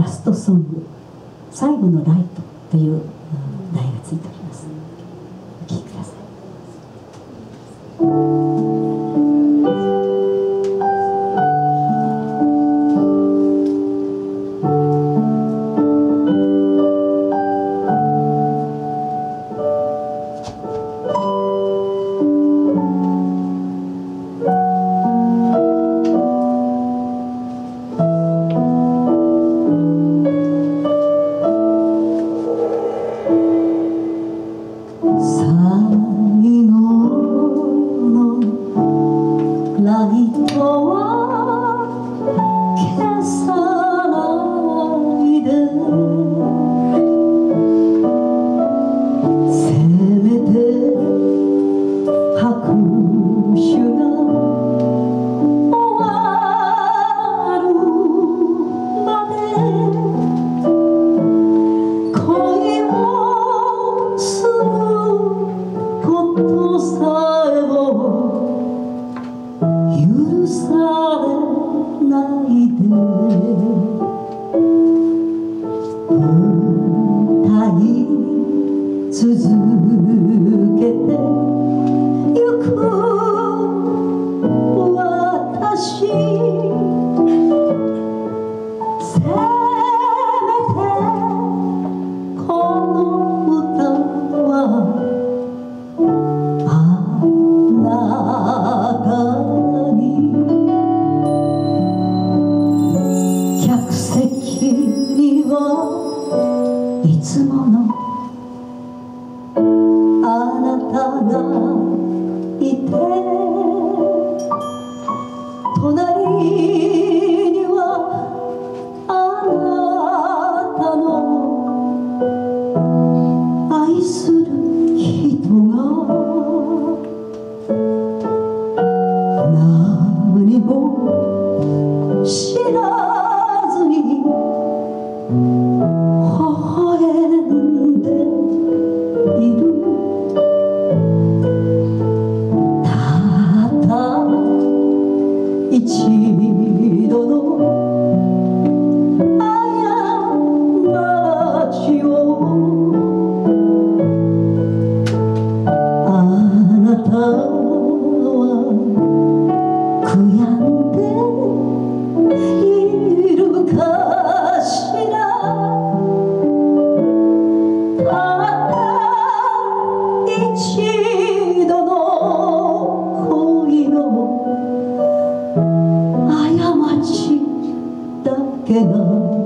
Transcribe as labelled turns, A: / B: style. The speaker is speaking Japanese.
A: ラストソング「最後のライト」という題がついております Oh, cast つもの。あなたがいて。cannot